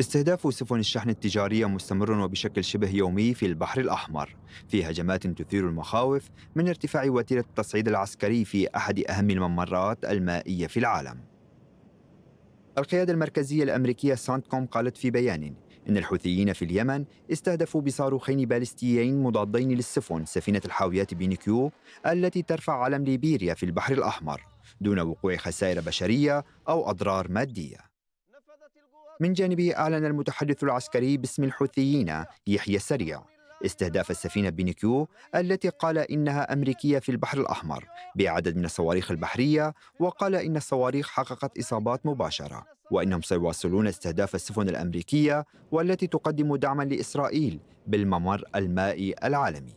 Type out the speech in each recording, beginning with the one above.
استهداف سفن الشحن التجارية مستمر وبشكل شبه يومي في البحر الأحمر. في هجمات تثير المخاوف من ارتفاع وتيرة التصعيد العسكري في أحد أهم الممرات المائية في العالم. القيادة المركزية الأمريكية سانتكوم قالت في بيان إن الحوثيين في اليمن استهدفوا بصاروخين باليستيين مضادين للسفن سفينة الحاويات بينيكيو التي ترفع علم ليبيريا في البحر الأحمر دون وقوع خسائر بشرية أو أضرار مادية. من جانبه أعلن المتحدث العسكري باسم الحوثيين يحيى السريع استهداف السفينة بينيكيو التي قال إنها أمريكية في البحر الأحمر بعدد من الصواريخ البحرية وقال إن الصواريخ حققت إصابات مباشرة وإنهم سيواصلون استهداف السفن الأمريكية والتي تقدم دعما لإسرائيل بالممر المائي العالمي.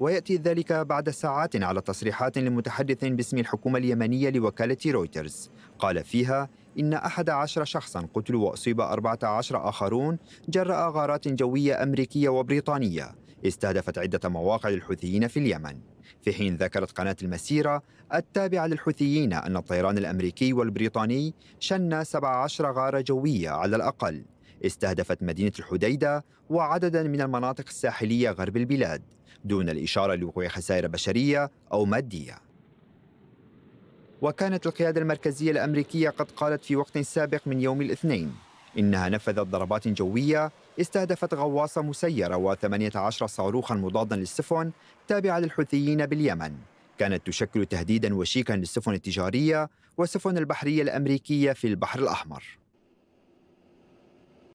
ويأتي ذلك بعد ساعات على تصريحات لمتحدث باسم الحكومة اليمنية لوكالة رويترز. قال فيها إن أحد عشر شخصا قتلوا وأصيب أربعة عشر آخرون جراء غارات جوية أمريكية وبريطانية. استهدفت عدة مواقع للحوثيين في اليمن. في حين ذكرت قناة المسيرة التابعة للحوثيين أن الطيران الأمريكي والبريطاني شن 17 غارة جوية على الأقل. استهدفت مدينة الحديدة وعددا من المناطق الساحلية غرب البلاد دون الإشارة لوقوع خسائر بشرية أو مادية. وكانت القيادة المركزية الأمريكية قد قالت في وقت سابق من يوم الاثنين إنها نفذت ضربات جوية استهدفت غواصة مسيرة و18 صاروخا مضادا للسفن تابعة للحوثيين باليمن. كانت تشكل تهديدا وشيكا للسفن التجارية والسفن البحرية الأمريكية في البحر الأحمر.